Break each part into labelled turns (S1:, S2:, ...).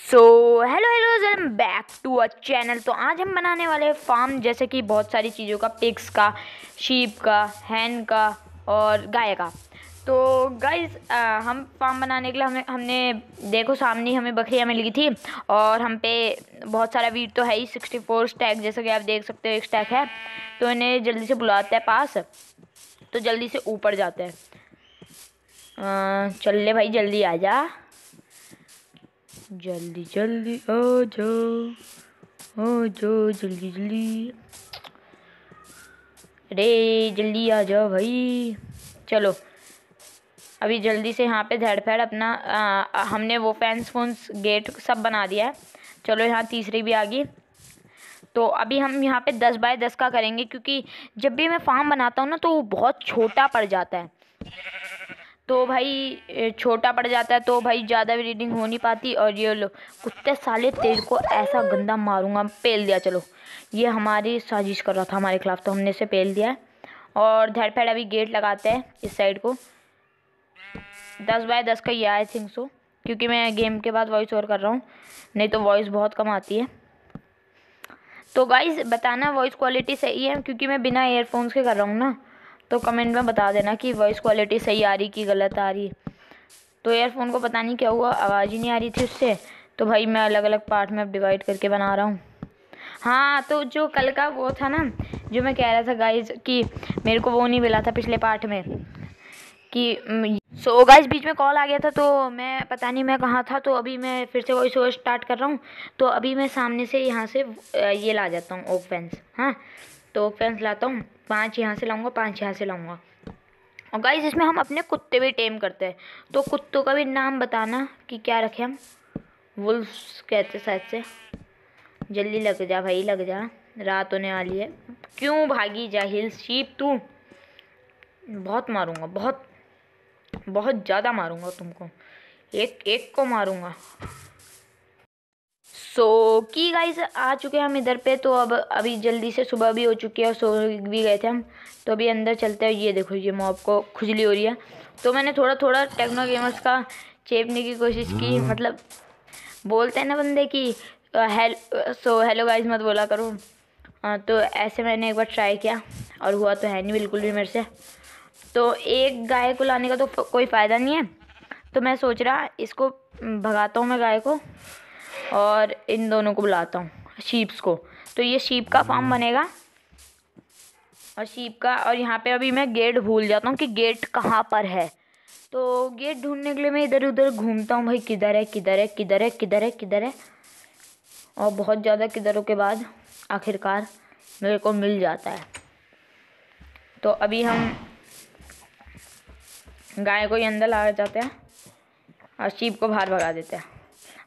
S1: So hello hello welcome back to a channel तो आज हम बनाने वाले हैं फार्म जैसे कि बहुत सारी चीज़ों का पिग्स का शीप का हैन का और गाय का। तो गाइज़ हम फार्म बनाने के लिए हमें हमने, देखो सामने हमें बकरियाँ मिल गई थी और हम पे बहुत सारा वीट तो है ही सिक्सटी फोर स्टैक जैसा कि आप देख सकते हो, एक स्टैक है। तो इन्हें जल्दी से बुलाते हैं पास तो जल्दी से ऊपर जाते हैं। चल ले भाई, जल्दी आ जा। जल्दी जल्दी आ जाओ आ जाओ जल्दी जल्दी। अरे जल्दी आ जाओ भाई। चलो अभी जल्दी से यहाँ पे धड़ फैड़ अपना आ, हमने वो फैंस फोन्स गेट सब बना दिया है। चलो यहाँ तीसरी भी आ गई। तो अभी हम यहाँ पे दस बाय दस का करेंगे क्योंकि जब भी मैं फार्म बनाता हूँ ना तो वो बहुत छोटा पड़ जाता है। तो भाई छोटा पड़ जाता है तो भाई ज़्यादा भी रीडिंग हो नहीं पाती और ये लो, कुत्ते साले तेल को ऐसा गंदा मारूँगा, पेल दिया, चलो। ये हमारी साजिश कर रहा था हमारे खिलाफ तो हमने इसे पेल दिया और धड़ फैड़ अभी गेट लगाते हैं इस साइड को। दस बाय दस का ये आई थिंक सो क्योंकि मैं गेम के बाद वॉइस ओवर कर रहा हूँ, नहीं तो वॉइस बहुत कम आती है। तो गाइज़ बताना वॉइस क्वालिटी सही है, क्योंकि मैं बिना एयरफोन्स के कर रहा हूँ ना। तो कमेंट में बता देना कि वॉइस क्वालिटी सही आ रही कि गलत आ रही। तो एयरफोन को पता नहीं क्या हुआ आवाज़ ही नहीं आ रही थी उससे। तो भाई मैं अलग अलग पार्ट में अब डिवाइड करके बना रहा हूँ। हाँ तो जो कल का वो था ना जो मैं कह रहा था गाइज़ कि मेरे को वो नहीं मिला था पिछले पार्ट में कि सो so, गाइज़ बीच में कॉल आ गया था तो मैं पता नहीं मैं कहाँ था तो अभी मैं फिर से वॉइस ओवर स्टार्ट कर रहा हूँ। तो अभी मैं सामने से यहाँ से ये ला जाता हूँ ओक फैंस हाँ। तो फ्रेंड्स लाता हूँ। पाँच यहाँ से लाऊँगा, पाँच यहाँ से लाऊँगा। और गाइज़ इसमें हम अपने कुत्ते भी टेम करते हैं। तो कुत्तों का भी नाम बताना कि क्या रखें हम। वुल्स कहते शायद से। जल्दी लग जा भाई, लग जा। रात होने वाली है। क्यों भागी जा हिल शीप तू। बहुत मारूँगा, बहुत बहुत ज़्यादा मारूँगा तुमको। एक एक को मारूँगा। सो की गाइस आ चुके हैं हम इधर पे तो अब अभी जल्दी से सुबह भी हो चुकी है और सो भी गए थे हम। तो अभी अंदर चलते हैं ये देखो ये मॉब को खुजली हो रही है। तो मैंने थोड़ा थोड़ा टेक्नो गेमर्स का चेपने की कोशिश की हम्म। मतलब बोलते हैं ना बंदे की हेल सो हेलो गाइस मत बोला करो। आ, तो ऐसे मैंने एक बार ट्राई किया और हुआ तो है नहीं बिल्कुल भी मेरे से। तो एक गाय को लाने का तो कोई फ़ायदा नहीं है। तो मैं सोच रहा इसको भगाता हूँ मैं गाय को। और इन दोनों को बुलाता हूँ शीप्स को। तो ये शीप का फार्म बनेगा। और शीप का और यहाँ पे अभी मैं गेट भूल जाता हूँ कि गेट कहाँ पर है। तो गेट ढूँढने के लिए मैं इधर उधर घूमता हूँ भाई किधर है किधर है किधर है किधर है किधर है। और बहुत ज़्यादा किधरों के बाद आखिरकार मेरे को मिल जाता है। तो अभी हम गाय को ही अंदर ला जाते हैं और शीप को बाहर भगा देते हैं।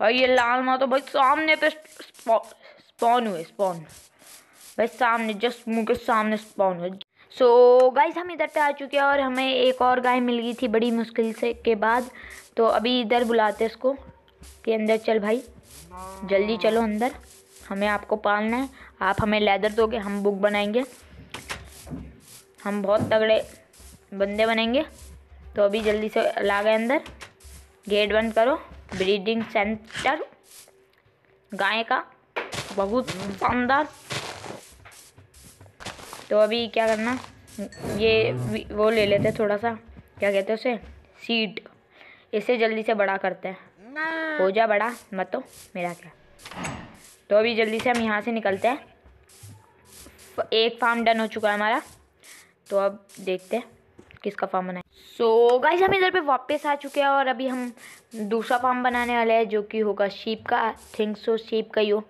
S1: और ये लाल माँ तो भाई सामने पे स्पॉन हुए स्पॉन भाई सामने जस्ट मुँह के सामने स्पॉन हुए। सो so, गाइस हम इधर पे आ चुके हैं और हमें एक और गाय मिल गई थी बड़ी मुश्किल से के बाद। तो अभी इधर बुलाते इसको कि अंदर चल भाई। जल्दी चलो अंदर। हमें आपको पालना है। आप हमें लेदर दोगे हम बुक बनाएँगे। हम बहुत तगड़े बंदे बनेंगे। तो अभी जल्दी से ला गए अंदर। गेट बंद करो। ब्रीडिंग सेंटर, गाय का बहुत शानदार। तो अभी क्या करना, ये वो ले लेते थोड़ा सा क्या कहते हैं उसे सीट इसे जल्दी से बड़ा करते हैं। हो जा बड़ा, मत तो मेरा क्या। तो अभी जल्दी से हम यहाँ से निकलते हैं। एक फार्म डन हो चुका है हमारा। तो अब देखते हैं, किसका फार्म बनाए। सो गाइज़ हम इधर पे वापस आ चुके हैं और अभी हम दूसरा फार्म बनाने वाले हैं, जो कि होगा शीप का। थिंक सो शीप का हो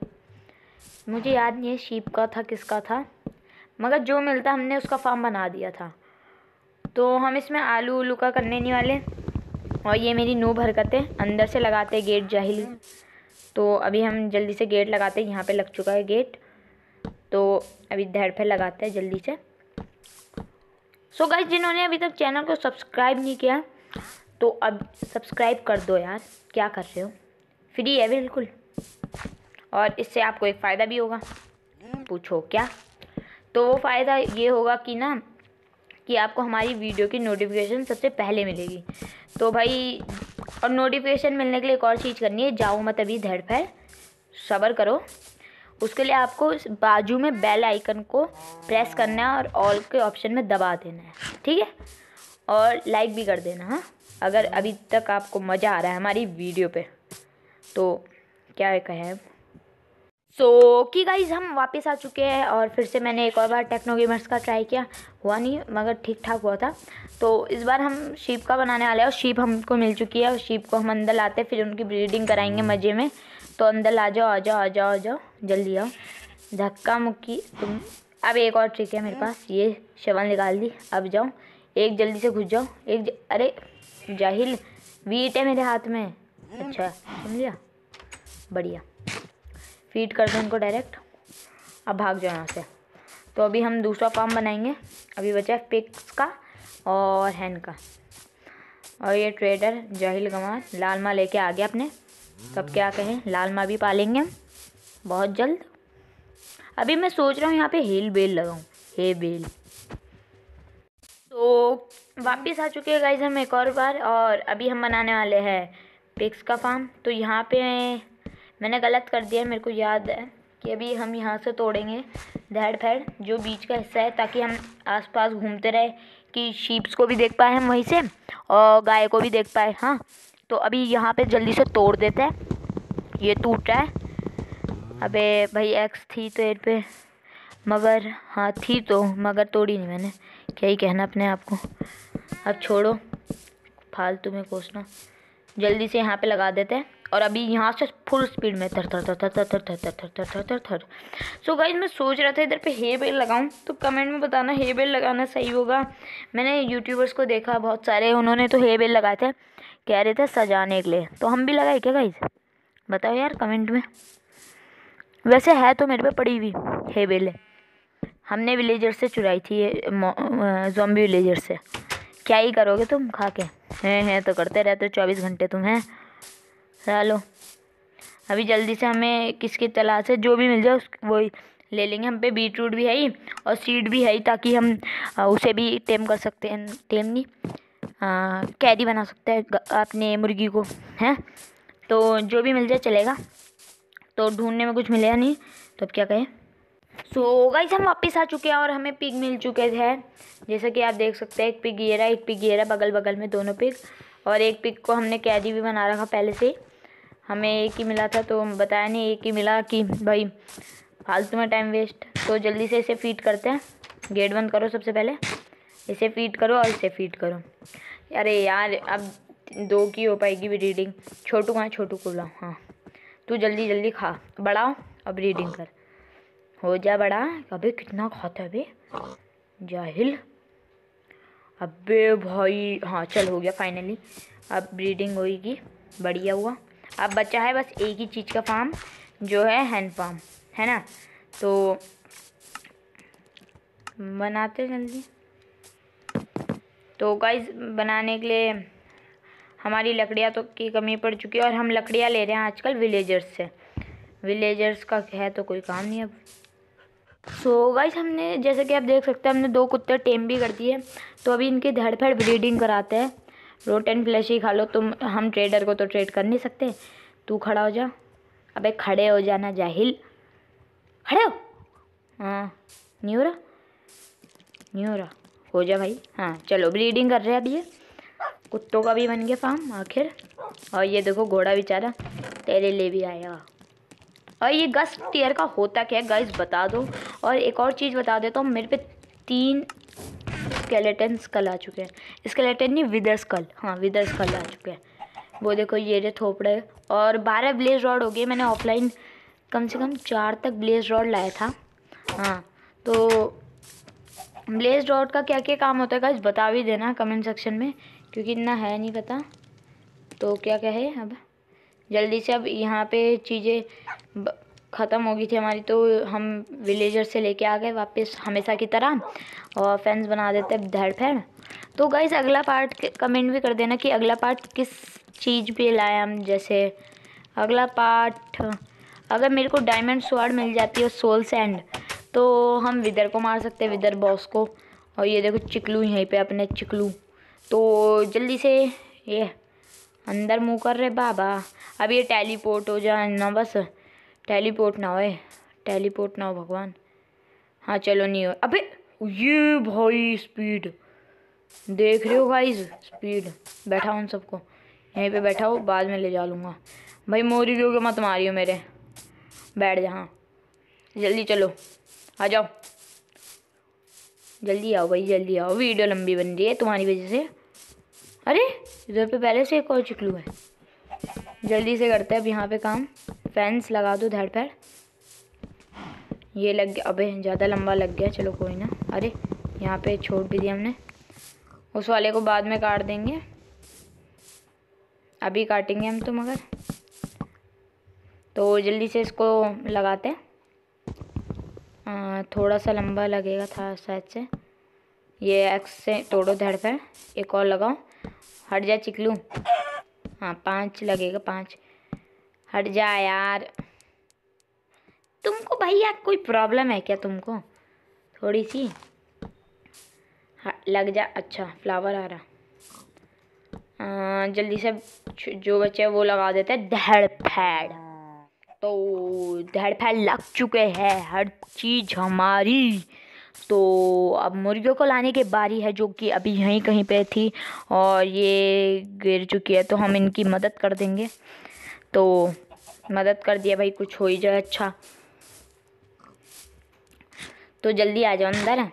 S1: मुझे याद नहीं है शीप का था, किसका था। मगर जो मिलता हमने, उसका फार्म बना दिया था। तो हम इसमें आलू उलू का करने नहीं वाले। और ये मेरी नूब हरकतें अंदर से लगाते गेट जाहिल। तो अभी हम जल्दी से गेट लगाते हैं। यहाँ पे लग चुका है गेट। तो अभी धड़ पे लगाते हैं जल्दी से। सो so गाइज़ जिन्होंने अभी तक चैनल को सब्सक्राइब नहीं किया तो अब सब्सक्राइब कर दो यार। क्या कर रहे हो? फ्री है बिल्कुल। और इससे आपको एक फ़ायदा भी होगा। पूछो क्या? तो वो फ़ायदा ये होगा कि ना, कि आपको हमारी वीडियो की नोटिफिकेशन सबसे पहले मिलेगी। तो भाई, और नोटिफिकेशन मिलने के लिए एक और चीज़ करनी है। जाओ मत अभी धड़ फैर सब्र करो। उसके लिए आपको बाजू में बेल आइकन को प्रेस करना है और ऑल के ऑप्शन में दबा देना है। ठीक है? और लाइक भी कर देना हाँ? अगर अभी तक आपको मज़ा आ रहा है हमारी वीडियो पे तो क्या है कहें सो so, कि गाइज़ हम वापस आ चुके हैं और फिर से मैंने एक और बार टेक्नो गेमर्स का ट्राई किया। हुआ नहीं मगर ठीक ठाक हुआ था। तो इस बार हम शीप का बनाने वाले हैं और शीप हमको मिल चुकी है और शीप को हम अंदर लाते हैं फिर उनकी ब्रीडिंग कराएँगे मज़े में। तो अंदर आ जाओ आ जाओ आ जाओ आ जाओ जल्दी आओ। धक्का मुक्की तुम अब एक और ट्रिक है मेरे पास ये शवन निकाल दी अब जाओ एक जल्दी से घुस जाओ एक ज... अरे जाहिल वीट है मेरे हाथ में। अच्छा सुन लिया? बढ़िया। फीट कर दो उनको डायरेक्ट अब भाग जाओ यहाँ से। तो अभी हम दूसरा फार्म बनाएँगे। अभी बचा है पिक्स का और हैन का। और ये ट्रेडर जाहिल गंवार लाल माँ लेके आ गया अपने। तब क्या कहें लाल माँ भी पालेंगे हम। बहुत जल्द। अभी मैं सोच रहा हूँ यहाँ पे हेल बेल लगाऊँ। हे बेल तो वापस आ चुके हैं गाइज़ हम एक और बार और अभी हम बनाने वाले हैं पिक्स का फार्म तो यहाँ पे मैंने गलत कर दिया मेरे को याद है कि अभी हम यहाँ से तोड़ेंगे धैड़ फैड़, जो बीच का हिस्सा है, ताकि हम आसपास घूमते रहे, कि शीप्स को भी देख पाए हम वहीं से और गाय को भी देख पाए हाँ। तो अभी यहाँ पे जल्दी से तोड़ देते हैं। ये टूट रहा है। अबे भाई एक्स थी तो एड पे मगर हाँ थी तो मगर तोड़ी नहीं मैंने क्या ही कहना अपने आप को अब छोड़ो फालतू में कोसना जल्दी से यहाँ पे लगा देते हैं और अभी यहाँ से फुल स्पीड में थर थर थर थर थर थर थर थर थर थर थर थर सो गाइज़ मैं सोच रहा था इधर पे हे बेल लगाऊँ तो कमेंट में बताना हे बेल लगाना सही होगा मैंने यूट्यूबर्स को देखा बहुत सारे उन्होंने तो हे बेल लगाए थे कह रहे थे सजाने के लिए तो हम भी लगाए क्या गाइज़ बताओ यार कमेंट में वैसे है तो मेरे पे पड़ी हुई हे बेल हमने विलेजर से चुराई थी ये जॉम्बी विलेजर से। क्या ही करोगे तुम खा के हैं हैं तो करते रहते हो, चौबीस घंटे तुम हैं। चलो अभी जल्दी से हमें किसकी तलाश है, जो भी मिल जाए उस, वही ले लेंगे। हम पे बीट रूट भी है ही, और सीड भी है ही, ताकि हम उसे भी टेम कर सकते हैं। टेम नहीं कैदी बना सकते हैं अपने मुर्गी को, हैं? तो जो भी मिल जाए चलेगा। तो ढूँढने में कुछ मिलेगा नहीं तो अब क्या कहें? सो so, गाइस हम वापस आ चुके हैं और हमें पिग मिल चुके थे। जैसा कि आप देख सकते हैं एक पिग ये रहा एक पिग ये रहा बगल बगल में दोनों पिग और एक पिग को हमने कैदी भी बना रखा पहले से। हमें एक ही मिला था तो बताया नहीं एक ही मिला कि भाई फालतू में टाइम वेस्ट तो जल्दी से इसे फीट करते हैं। गेट बंद करो सबसे पहले। इसे फीट करो और इसे फीट करो। अरे यार अब दो की हो पाएगी ब्रीडिंग छोटू कहाँ छोटू को लाओ हाँ। तू जल्दी जल्दी खा। बढ़ाओ अब ब्रीडिंग कर। हो जा बड़ा। अबे, कितना खाता है अबे जाहिल। अबे भाई हाँ चल, हो गया फाइनली अब ब्रीडिंग होएगी। बढ़िया हुआ। अब बचा है बस एक ही चीज़ का फार्म जो है हैंड फार्म है ना? तो बनाते जल्दी। तो गाइस बनाने के लिए हमारी लकड़ियाँ तो की कमी पड़ चुकी है और हम लकड़ियाँ ले रहे हैं आजकल विलेजर्स से। विलेजर्स का है तो कोई काम नहीं अब। सो so, गाइस हमने जैसे कि आप देख सकते हैं हमने दो कुत्ते टेम भी कर दिए तो अभी इनकी धड़ फड़ ब्रीडिंग कराते हैं। रोट एंड फ्लैश ही खा लो तुम हम ट्रेडर को तो ट्रेड कर नहीं सकते। तू खड़ा हो जा। अबे खड़े हो जाना जाहिल। खड़े हो। हाँ नहीं हो रहा? नहीं हो रहा। हो जा भाई। हाँ चलो ब्रीडिंग कर रहे हैं अब ये। कुत्तों का भी बन गया फार्म आखिर। और ये देखो घोड़ा बेचारा तेरे लिए भी आया। और ये गस टीयर का होता क्या है गाइस बता दो। और एक और चीज़ बता देता हूँ, मेरे पे तीन स्केलेटन स्कल आ चुके हैं। स्केलेटन नहीं विदर स्कल हाँ विदर स्कल आ चुके हैं। वो देखो, ये रे थोपड़े। और बारह ब्लेज रॉड हो गए। मैंने ऑफलाइन कम से कम चार तक ब्लेज रॉड लाया था। हाँ तो ब्लेज रॉड का क्या क्या काम होता है गाइस बता भी देना कमेंट सेक्शन में, क्योंकि इतना है नहीं पता। तो क्या कहे अब? जल्दी से अब यहाँ पे चीज़ें ख़त्म हो गई थी हमारी तो हम विलेजर से लेके आ गए वापस हमेशा की तरह और फैंस बना देते हैं धड़ फैड़। तो गाइज़ अगला पार्ट कमेंट भी कर देना कि अगला पार्ट किस चीज़ पे लाए हम, जैसे अगला पार्ट अगर मेरे को डायमंड स्वाड मिल जाती है सोल सैंड तो हम विदर को मार सकते हैं, विदर बॉस को। और ये देखो चिकलू यहीं पे, अपने चिकलू। तो जल्दी से ये, अंदर मुँह कर रहे बाबा। अब ये टेलीपोर्ट हो जाए ना, बस। टेलीपोर्ट ना होए टेलीपोर्ट ना हो भगवान। हाँ चलो नहीं हो। अबे, ये भाई स्पीड। देख रहे हो भाई स्पीड। बैठा उन सबको। यहीं पे बैठा हो बाद में ले जा लूँगा। भाई, मोरी क्योंकि मत मारियो मेरे। बैठ जा हाँ। जल्दी चलो। आ जाओ। जल्दी आओ भाई, जल्दी आओ। वीडियो लंबी बन रही है तुम्हारी वजह से। अरे, इधर पे पहले से एक और चिकलू है। जल्दी से करते हैं अब यहाँ पे काम। फैंस लगा दो धड़ पैर। ये लग गया, अबे ज़्यादा लंबा लग गया, चलो कोई ना। अरे, यहाँ पे छोड़ भी दिया हमने। उस वाले को बाद में काट देंगे। अभी काटेंगे हम तो मगर। तो जल्दी से इसको लगाते हैं। थोड़ा सा लंबा लगेगा था शायद से। ये एक्स से तोड़ो धड़ पर। एक और लगाओ हट जा चिकलू। हाँ पाँच लगेगा, पाँच। हट जा यार। तुमको भैया कोई प्रॉब्लम है क्या तुमको? थोड़ी सी हाँ लग जा। अच्छा फ्लावर आ रहा। जल्दी से जो बच्चे वो लगा देते हैं। धड़ फैड। तो धड़ फैड लग चुके हैं। हर चीज़ हमारी। तो अब मुर्गियों को लाने की बारी है जो कि अभी यहीं कहीं पे थी और ये गिर चुकी है तो हम इनकी मदद कर देंगे। तो मदद कर दिया भाई कुछ हो ही जाए अच्छा। तो जल्दी आ जाओ अंदर।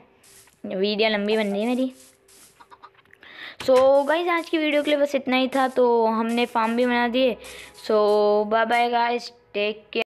S1: वीडियो लंबी बन रही है मेरी। सो so, गाइज़ आज की वीडियो के लिए बस इतना ही था तो हमने फार्म भी बना दिए। So bye bye guys take care